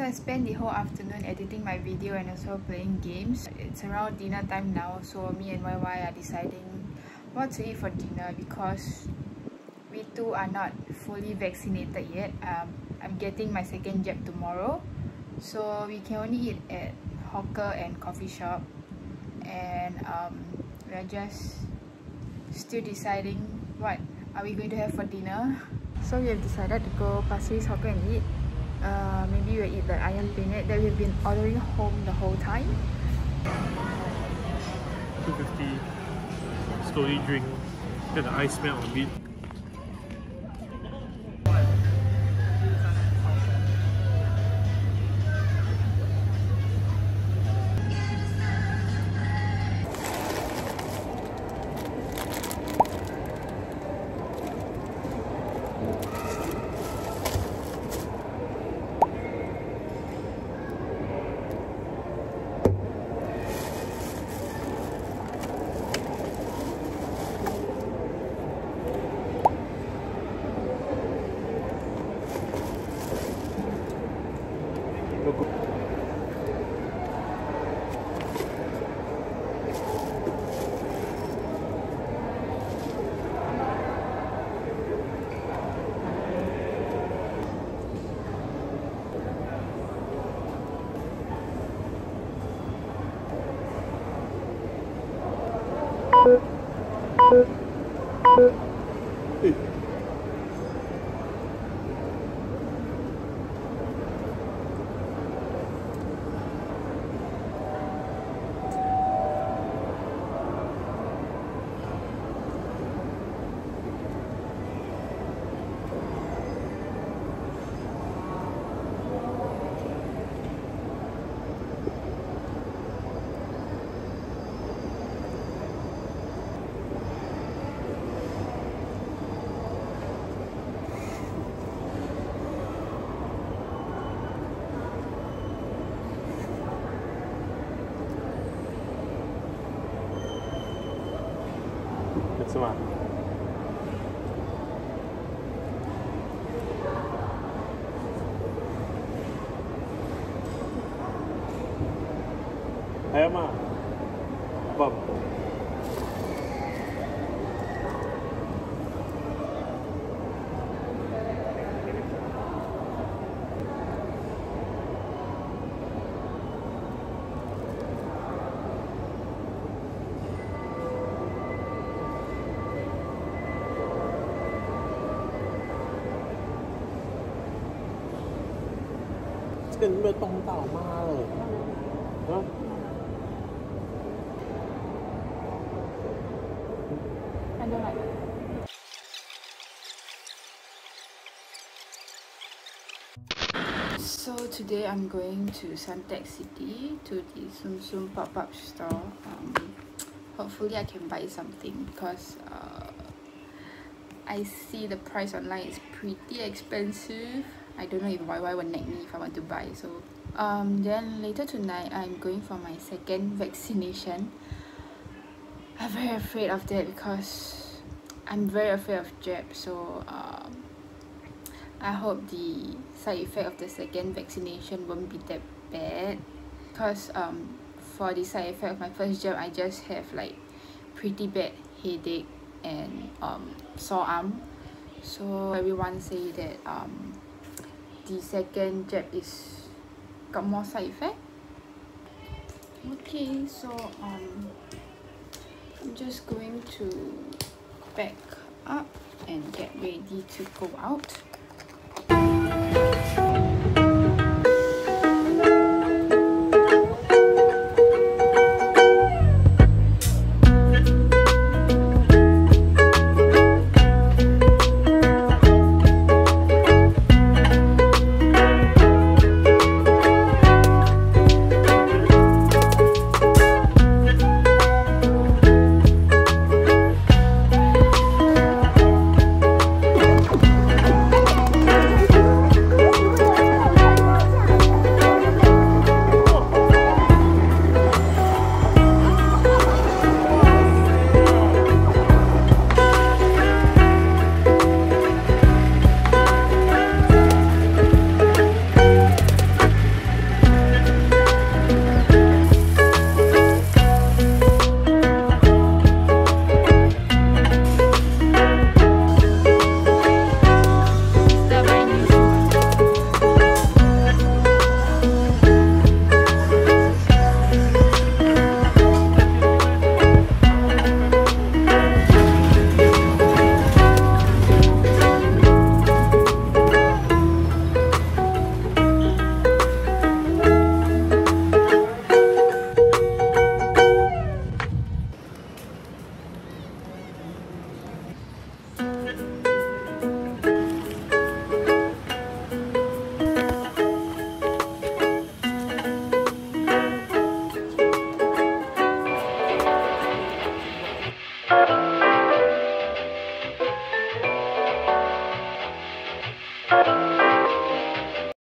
So I spent the whole afternoon editing my video and also playing games. It's around dinner time now, so me and YY are deciding what to eat for dinner because we two are not fully vaccinated yet. Um, I'm getting my second jab tomorrow, so we can only eat at hawker and coffee shop, and um, we're just still deciding what are we going to have for dinner. So we have decided to go Pasir Ris Hawker and eat uh, maybe we'll eat the ayam penyet that we've been ordering home the whole time. 250 slowly drink. Let the ice melt a bit Hey. É uma So today I'm going to Suntec City to the Tsum Tsum Pop Up store. Um, hopefully I can buy something because uh, I see the price online is pretty expensive. I don't know if YY will nag me if I want to buy. So um, then later tonight I'm going for my second vaccination. I'm very afraid of that because I'm very afraid of jab. So um, I hope the side effect of the second vaccination won't be that bad because um, for the side effect of my first jab I just have like pretty bad headache and um, sore arm so everyone say that um, the second jab is got more side effect? Okay so um I'm just going to back up and get ready to go out